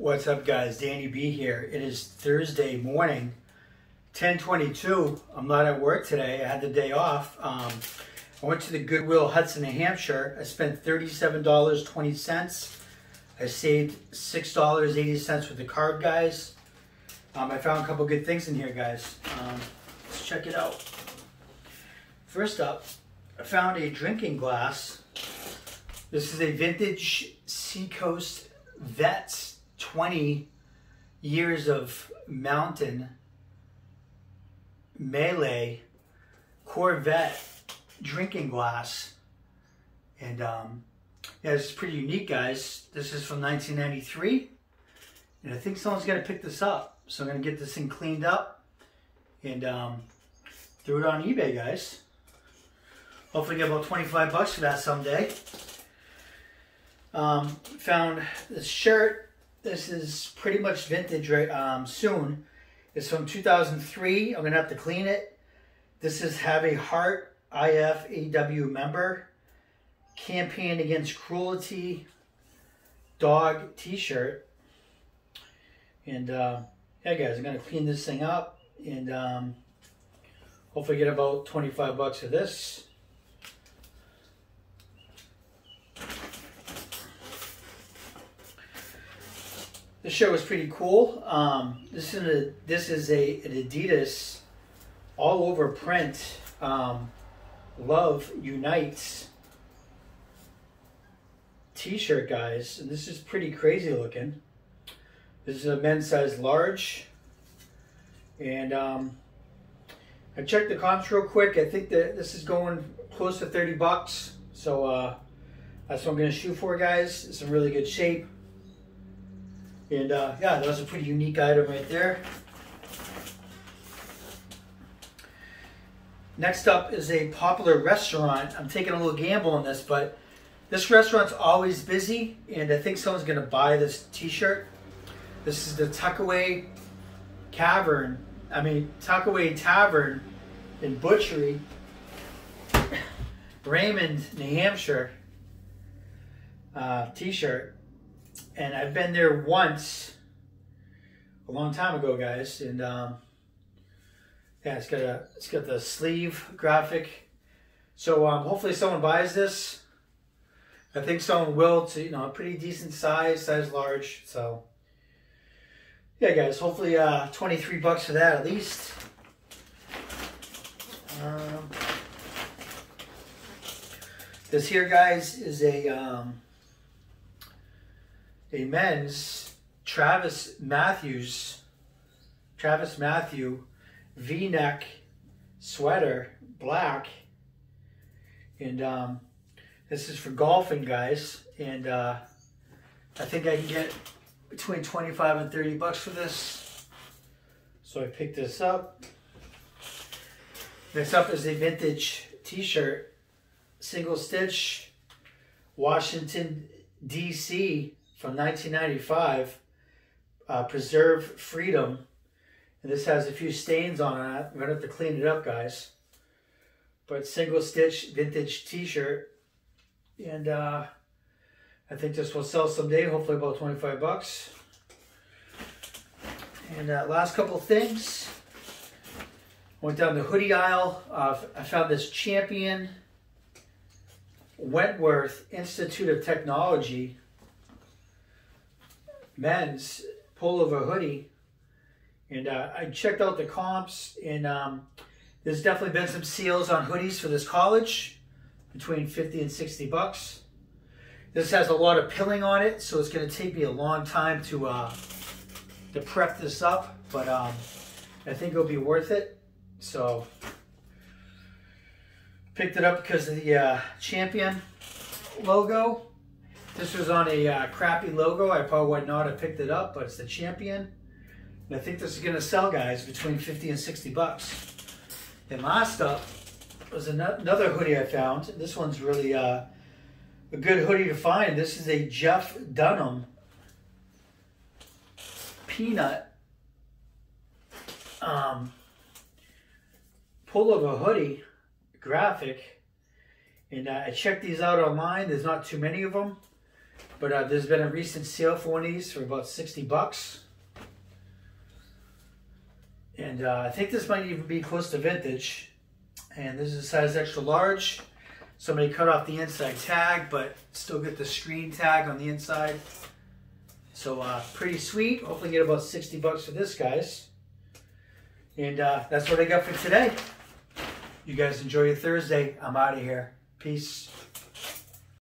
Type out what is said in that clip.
What's up guys, Danny B here. It is Thursday morning, 1022. I'm not at work today, I had the day off. Um, I went to the Goodwill Hudson, New Hampshire. I spent $37.20. I saved $6.80 with the card guys. Um, I found a couple good things in here guys. Um, let's check it out. First up, I found a drinking glass. This is a vintage Seacoast Vettes 20 years of mountain melee Corvette drinking glass. And um, yeah, is pretty unique, guys. This is from 1993. And I think someone's going to pick this up. So I'm going to get this thing cleaned up and um, throw it on eBay, guys. Hopefully get about 25 bucks for that someday. Um, found this shirt this is pretty much vintage right um, soon. It's from 2003. I'm going to have to clean it. This is Have a Heart IFAW member. Campaign Against Cruelty dog t-shirt. And uh, yeah, guys, I'm going to clean this thing up and um, hopefully get about 25 bucks for this. This shirt was pretty cool. Um, this is a this is a an Adidas all over print. Um, Love unites t-shirt guys. And this is pretty crazy looking. This is a men's size large. And um, I checked the comps real quick. I think that this is going close to 30 bucks. So uh, that's what I'm gonna shoot for guys. It's in really good shape and uh, yeah, that was a pretty unique item right there. Next up is a popular restaurant. I'm taking a little gamble on this, but this restaurant's always busy, and I think someone's gonna buy this t-shirt. This is the Tuckaway Cavern, I mean, Tuckaway Tavern in Butchery, Raymond, New Hampshire uh, t-shirt and I've been there once a long time ago, guys. And um, yeah, it's got a it's got the sleeve graphic. So um, hopefully someone buys this. I think someone will. To you know, a pretty decent size, size large. So yeah, guys. Hopefully, uh, twenty three bucks for that at least. Um, this here, guys, is a um, a men's Travis Matthews, Travis Mathew V-neck sweater, black. And um, this is for golfing, guys. And uh, I think I can get between 25 and 30 bucks for this. So I picked this up. Next up is a vintage t-shirt, single stitch, Washington, D.C from 1995, uh, Preserve Freedom. And this has a few stains on it. I'm going to have to clean it up, guys. But single stitch vintage t-shirt. And uh, I think this will sell someday, hopefully about 25 bucks. And uh, last couple things. Went down the hoodie aisle. Uh, I found this Champion Wentworth Institute of Technology men's pullover hoodie. And uh, I checked out the comps, and um, there's definitely been some seals on hoodies for this college, between 50 and 60 bucks. This has a lot of pilling on it, so it's going to take me a long time to uh, to prep this up, but um, I think it'll be worth it. So picked it up because of the uh, champion logo this was on a uh, crappy logo. I probably would not have picked it up, but it's the Champion. And I think this is going to sell, guys, between 50 and 60 bucks. And last up was another hoodie I found. This one's really uh, a good hoodie to find. This is a Jeff Dunham peanut um, pullover hoodie graphic. And uh, I checked these out online. There's not too many of them. But uh, there's been a recent sale for one of these for about 60 bucks. And uh, I think this might even be close to vintage. And this is a size extra large. Somebody cut off the inside tag, but still get the screen tag on the inside. So uh, pretty sweet. Hopefully get about 60 bucks for this, guys. And uh, that's what I got for today. You guys enjoy your Thursday. I'm out of here. Peace.